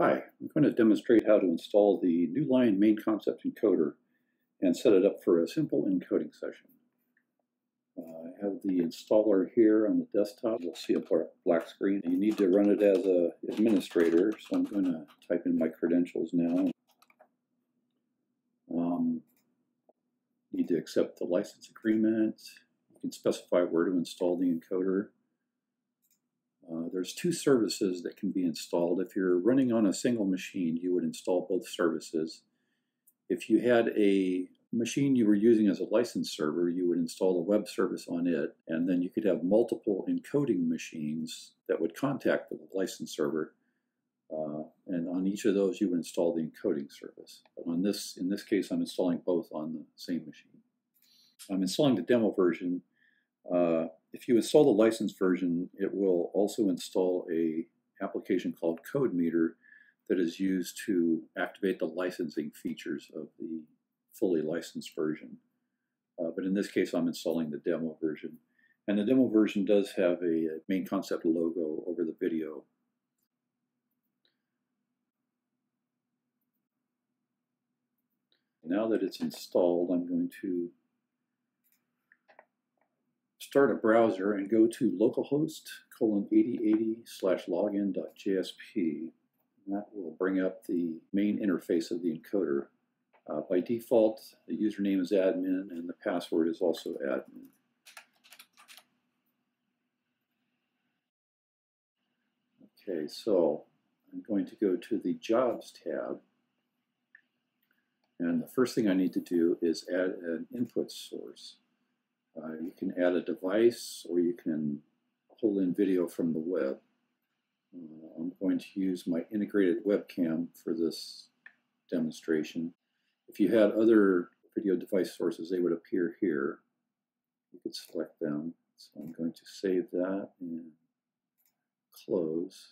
Hi, I'm going to demonstrate how to install the Newline MainConcept encoder and set it up for a simple encoding session. Uh, I have the installer here on the desktop. You'll see a black screen. You need to run it as an administrator, so I'm going to type in my credentials now. Um, need to accept the license agreement. You can specify where to install the encoder. Uh, there's two services that can be installed. If you're running on a single machine, you would install both services. If you had a machine you were using as a license server, you would install a web service on it, and then you could have multiple encoding machines that would contact the license server. Uh, and on each of those, you would install the encoding service. But on this, in this case, I'm installing both on the same machine. I'm installing the demo version. Uh, if you install the licensed version, it will also install a application called CodeMeter that is used to activate the licensing features of the fully licensed version. Uh, but in this case, I'm installing the demo version. And the demo version does have a, a MainConcept logo over the video. Now that it's installed, I'm going to start a browser and go to localhost colon 8080 slash login.jsp. That will bring up the main interface of the encoder. Uh, by default, the username is admin and the password is also admin. Okay, so I'm going to go to the Jobs tab. And the first thing I need to do is add an input source. Uh, you can add a device or you can pull in video from the web. Uh, I'm going to use my integrated webcam for this demonstration. If you had other video device sources, they would appear here. You could select them. So I'm going to save that and close.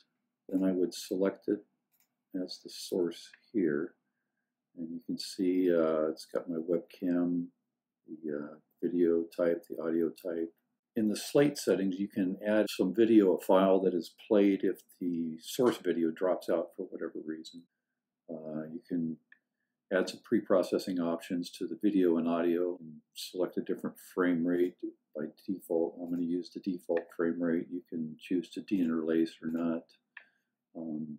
Then I would select it as the source here. And you can see uh, it's got my webcam, the uh, video type, the audio type. In the slate settings, you can add some video file that is played if the source video drops out for whatever reason. Uh, you can add some pre-processing options to the video and audio and select a different frame rate by default. I'm going to use the default frame rate. You can choose to deinterlace or not. Um,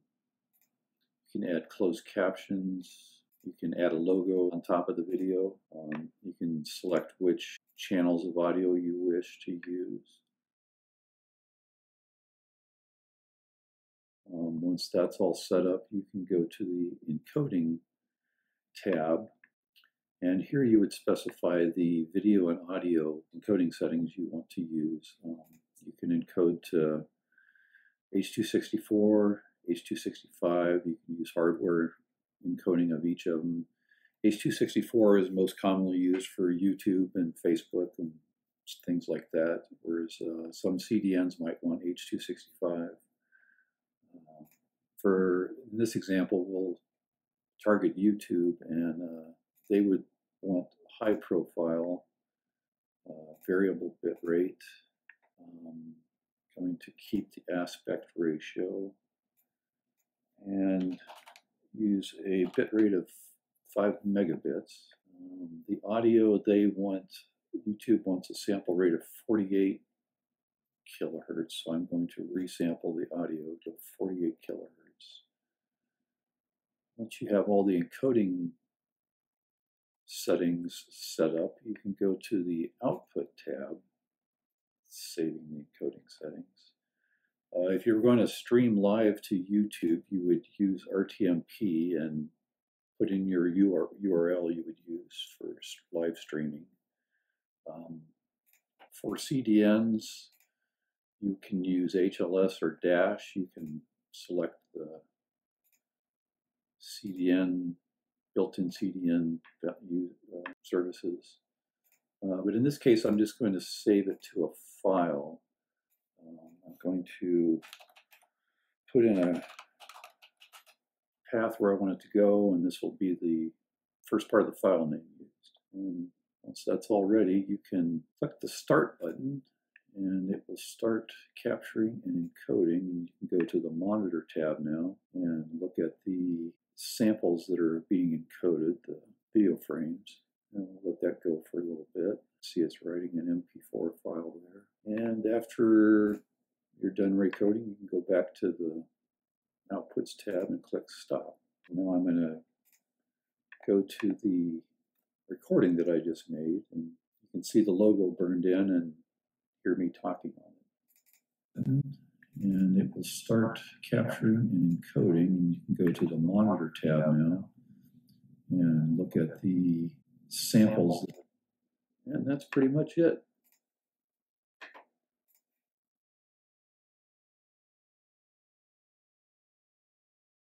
you can add closed captions, you can add a logo on top of the video. Um, you can select which channels of audio you wish to use. Um, once that's all set up, you can go to the encoding tab. And here you would specify the video and audio encoding settings you want to use. Um, you can encode to H.264, H.265, you can use hardware encoding of each of them. H.264 is most commonly used for YouTube and Facebook and things like that, whereas uh, some CDNs might want H.265. Uh, for this example, we'll target YouTube and uh, they would want high profile, uh, variable bit rate, um, going to keep the aspect ratio, and use a bit rate of 5 megabits. Um, the audio they want, YouTube wants a sample rate of 48 kilohertz, so I'm going to resample the audio to 48 kilohertz. Once you have all the encoding settings set up, you can go to the Output tab, saving the encoding settings. Uh, if you're going to stream live to YouTube, you would use RTMP and put in your URL you would use for live streaming. Um, for CDNs, you can use HLS or Dash. You can select the CDN, built-in CDN uh, services. Uh, but in this case, I'm just going to save it to a file. Um, I'm going to put in a path where I want it to go, and this will be the first part of the file name used. And once that's all ready, you can click the Start button, and it will start capturing and encoding. You can go to the monitor tab now and look at the samples that are being encoded, the video frames. And we'll let that go for a little bit. See it's writing an MP4 file there. And after you're done recoding, you can go back to the Outputs tab and click Stop. Now I'm going to go to the recording that I just made, and you can see the logo burned in and hear me talking on it. And it will start capturing and encoding. You can go to the Monitor tab now and look at the samples. And that's pretty much it.